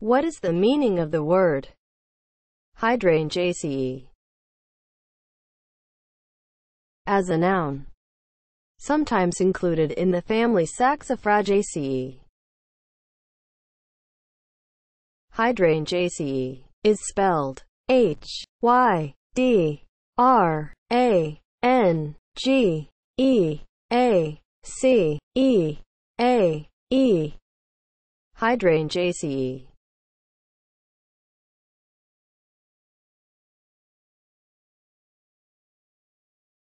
What is the meaning of the word hydrangeaceae as a noun? Sometimes included in the family Saxifragaceae. Hydrangeaceae is spelled H Y D R A N G E A C E A E Hydrangeaceae